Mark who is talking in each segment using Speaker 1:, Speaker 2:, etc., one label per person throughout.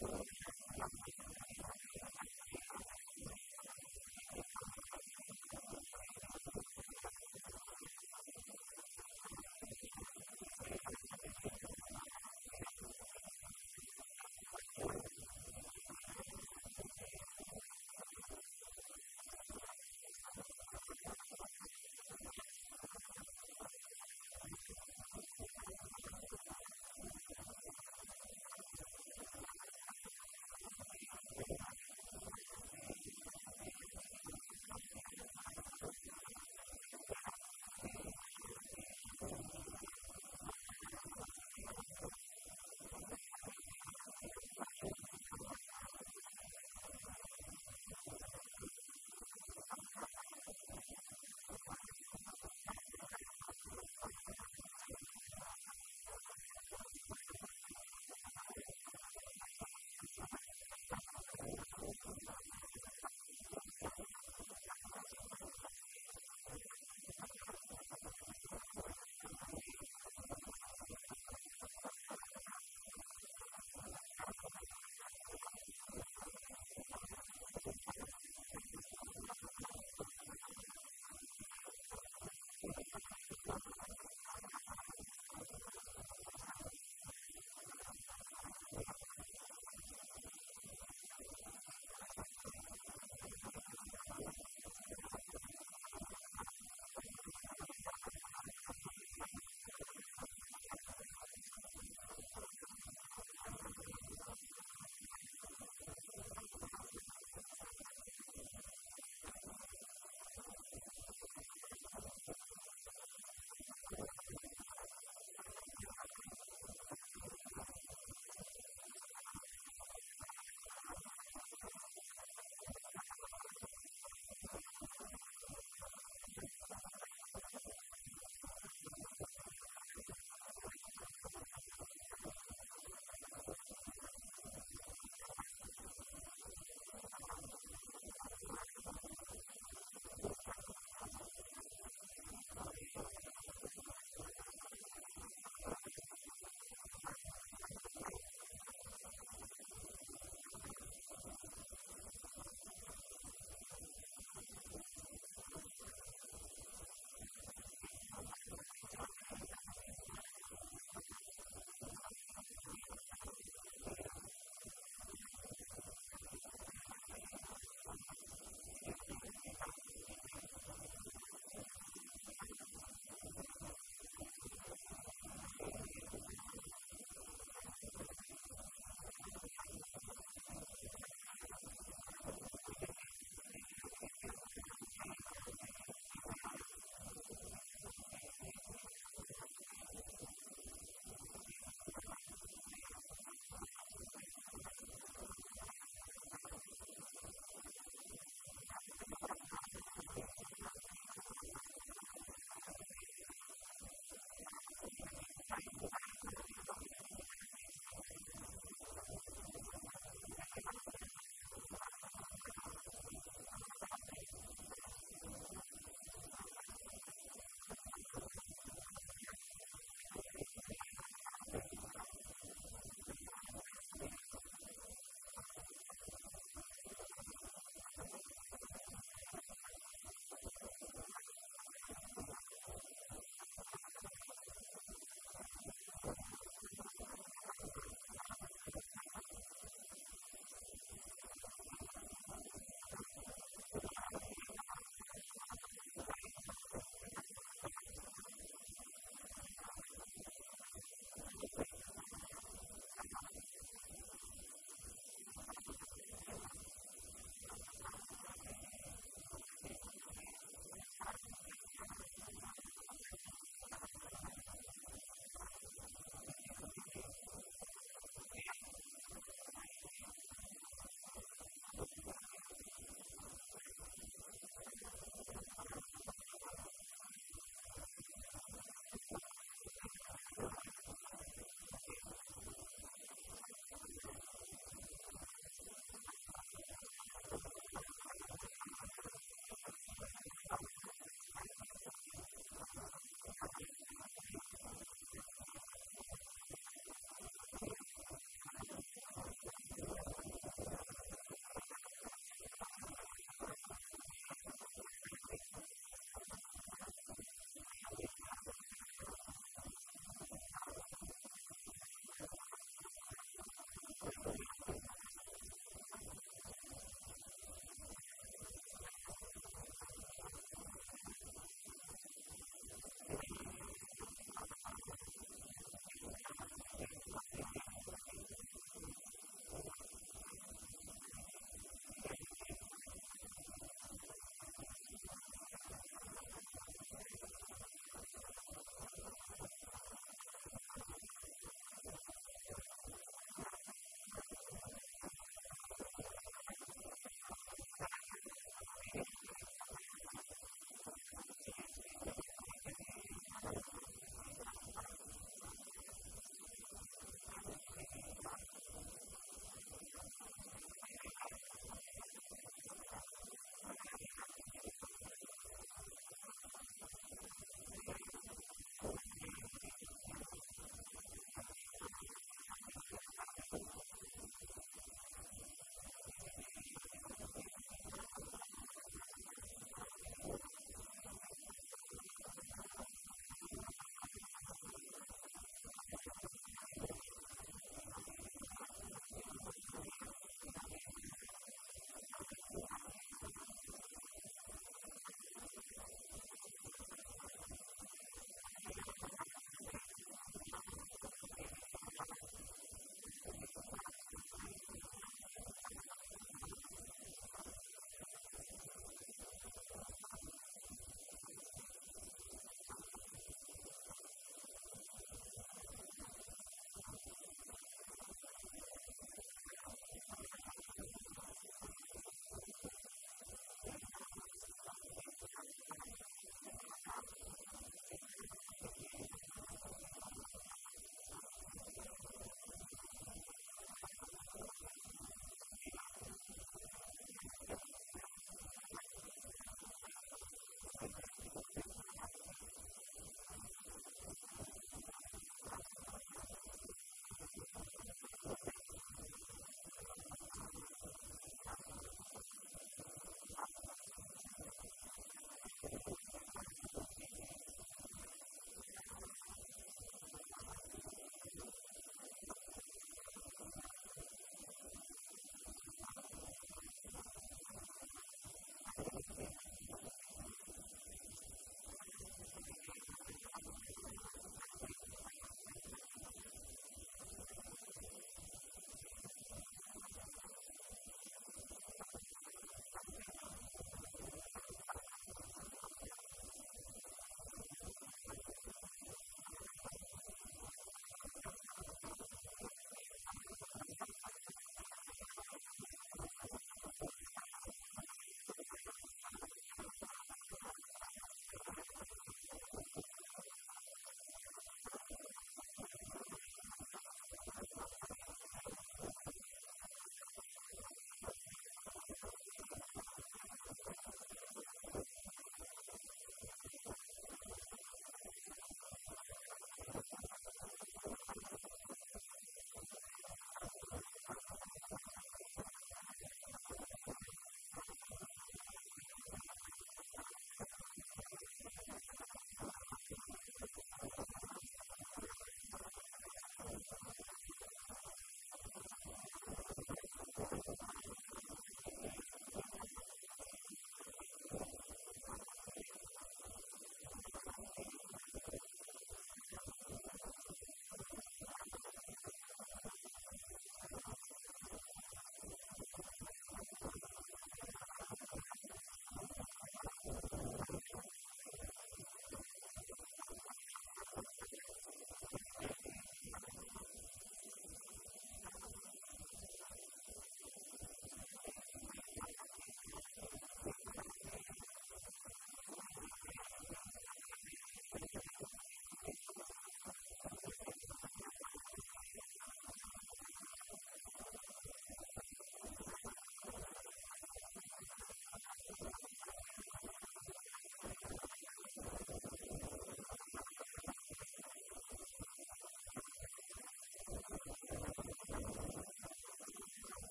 Speaker 1: Thank you.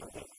Speaker 1: Thank you.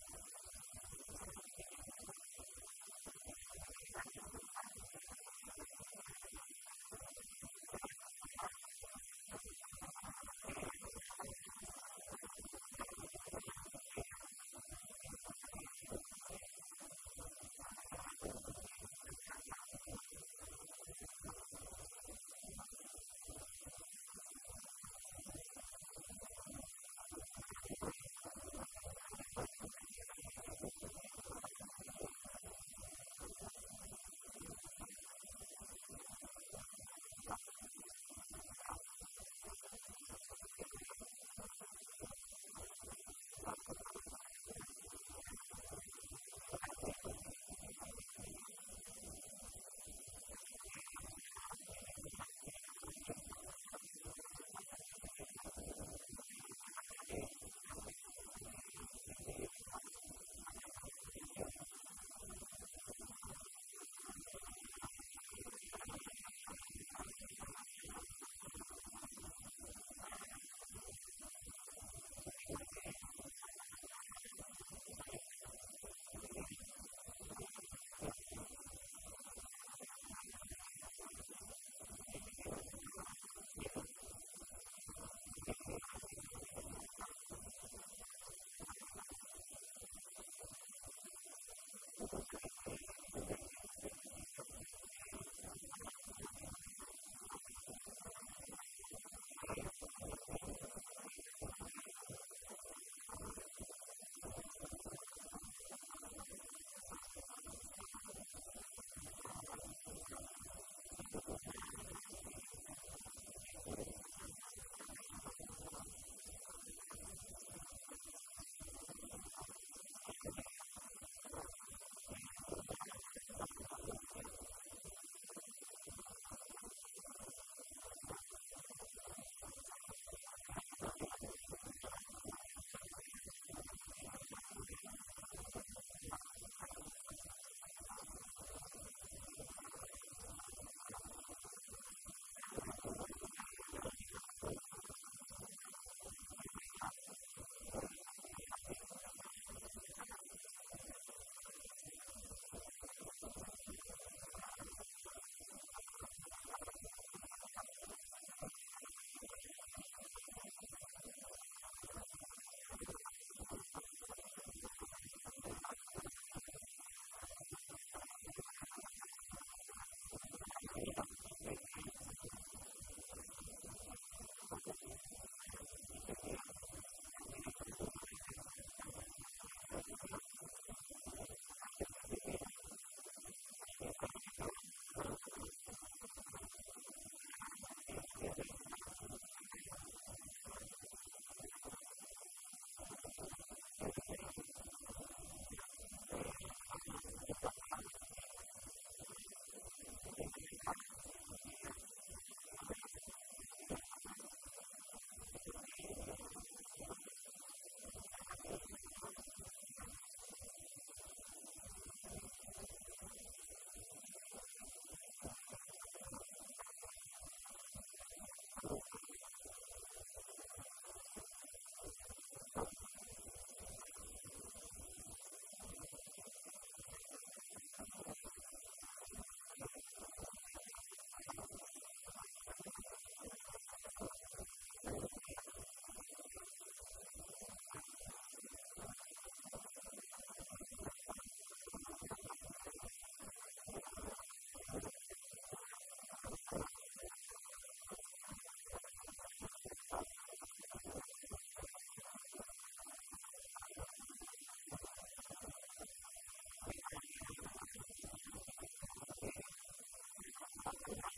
Speaker 1: Thank you.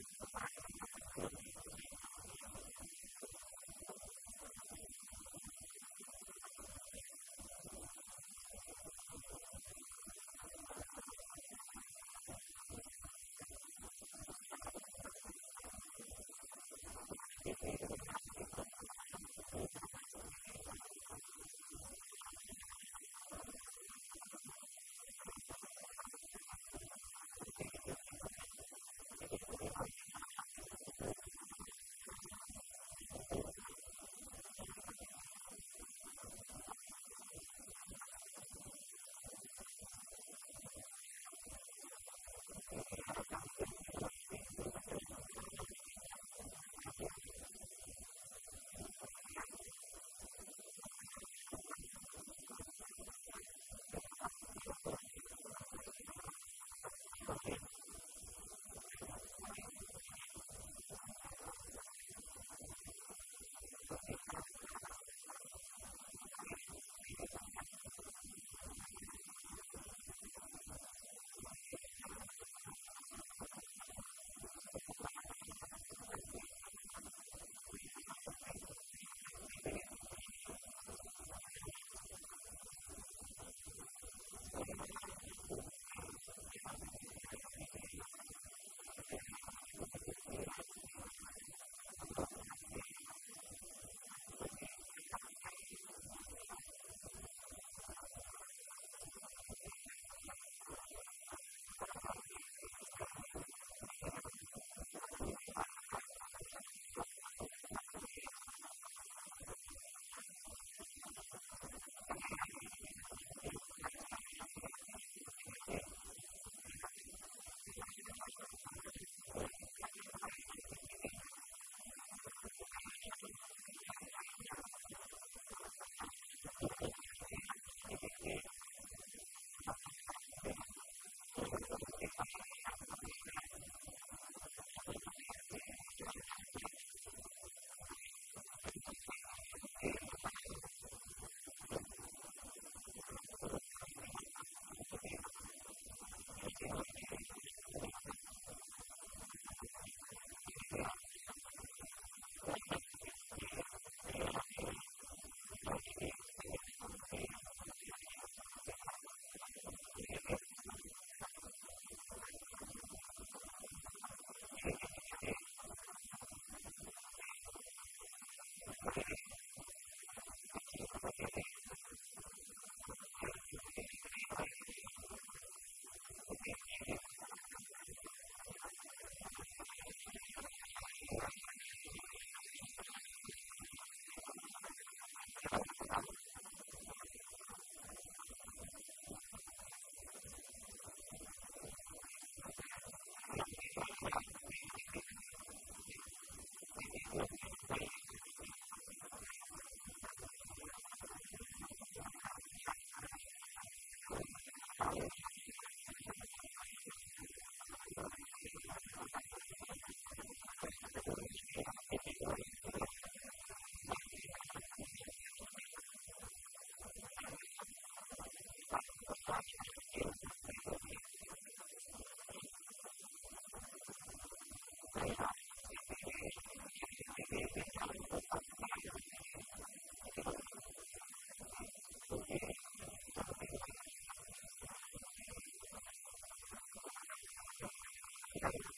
Speaker 1: Thank you.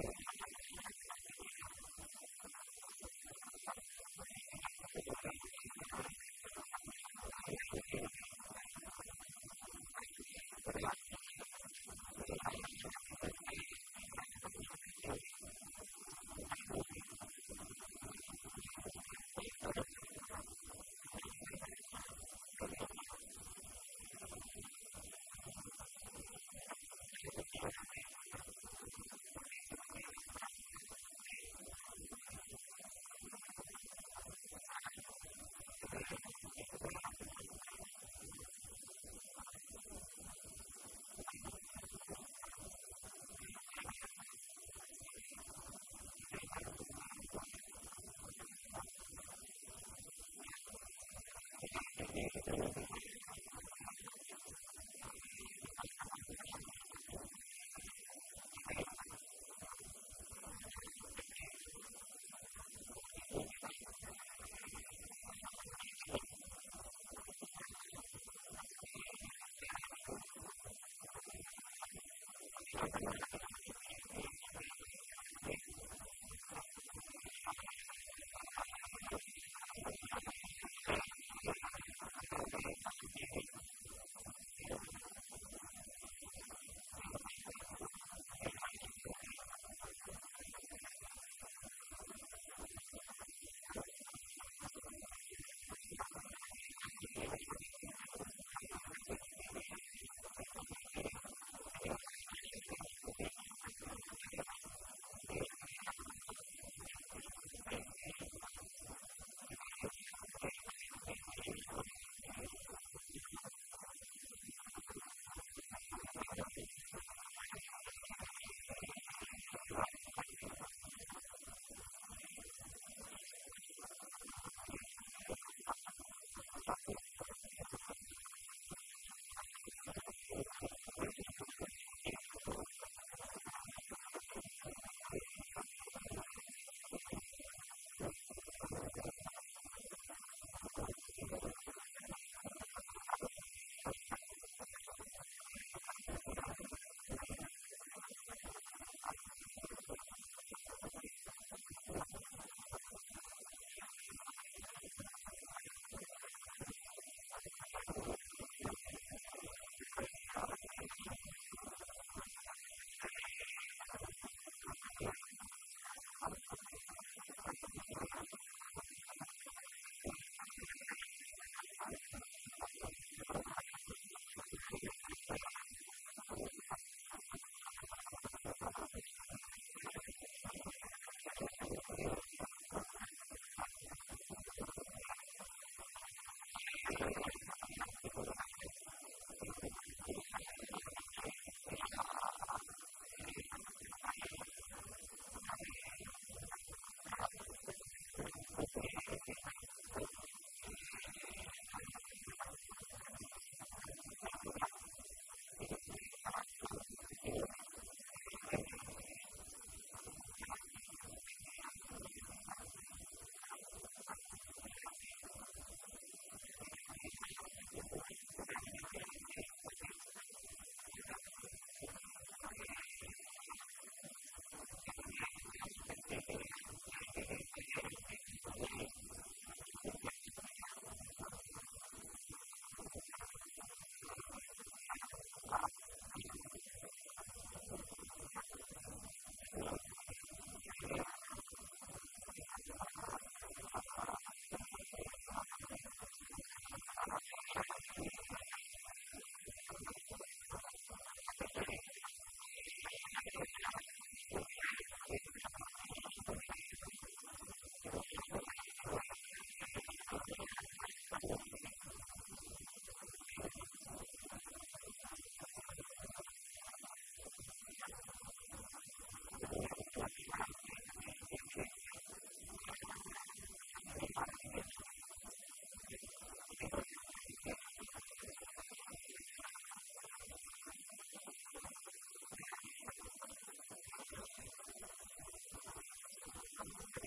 Speaker 1: Thank you. Thank you.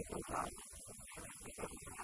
Speaker 1: 先生。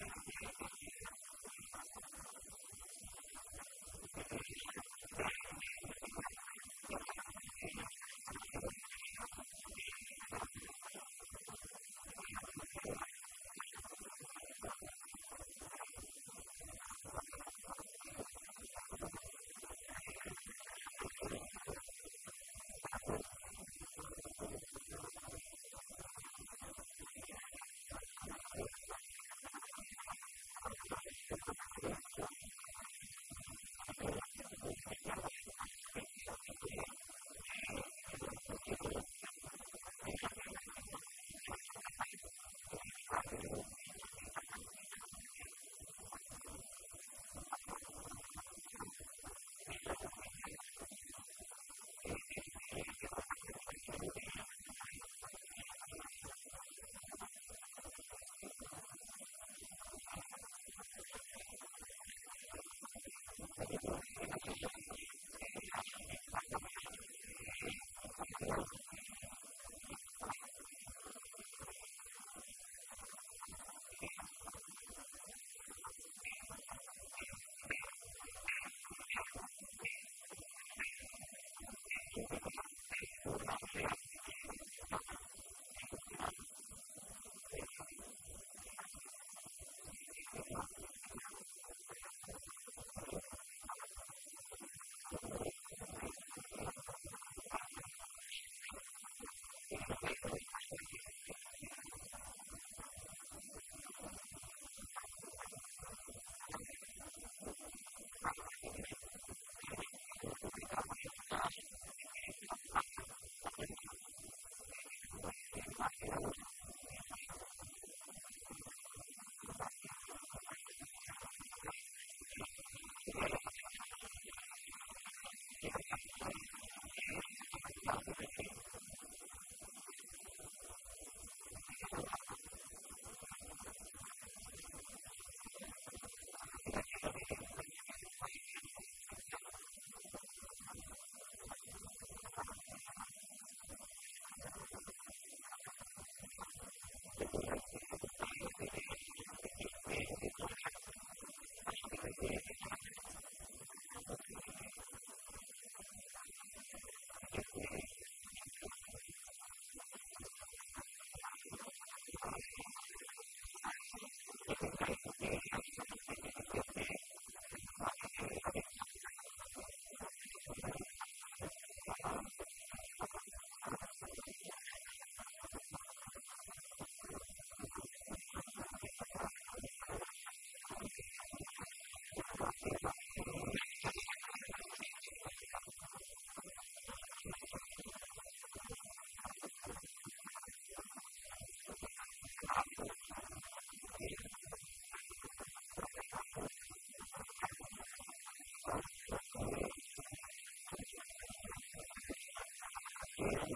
Speaker 1: Thank you.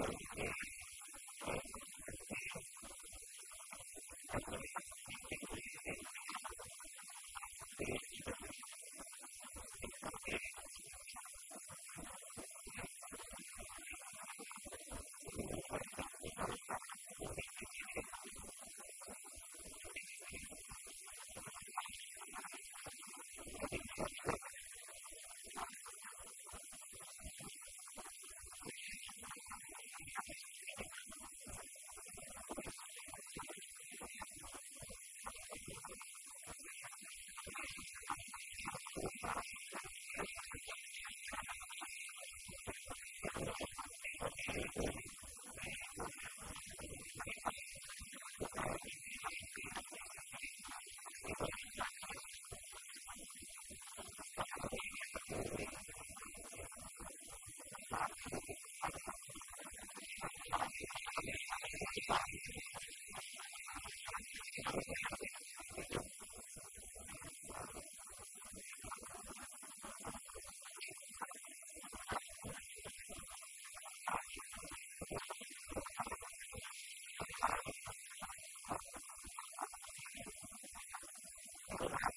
Speaker 1: Thank you. Thank you.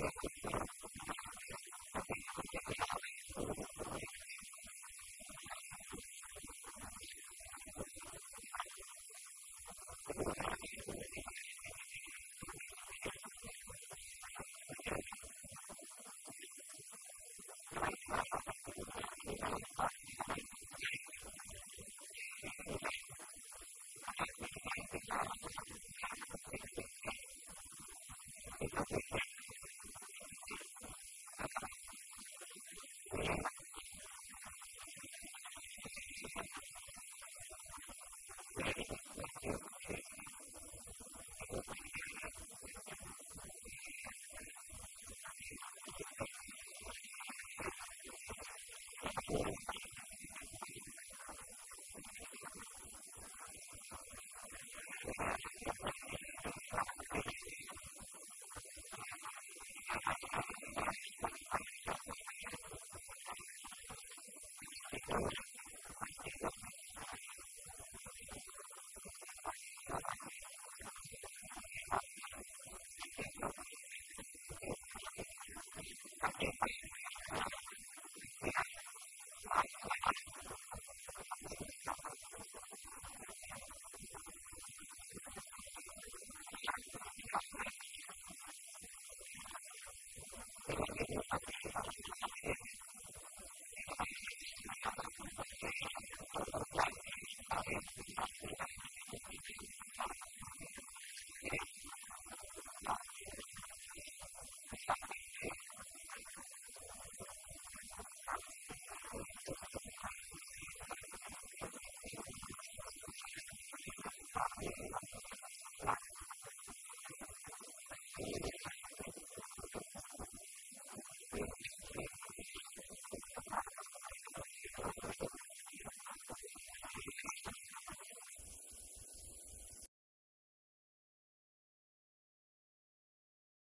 Speaker 1: Thank you.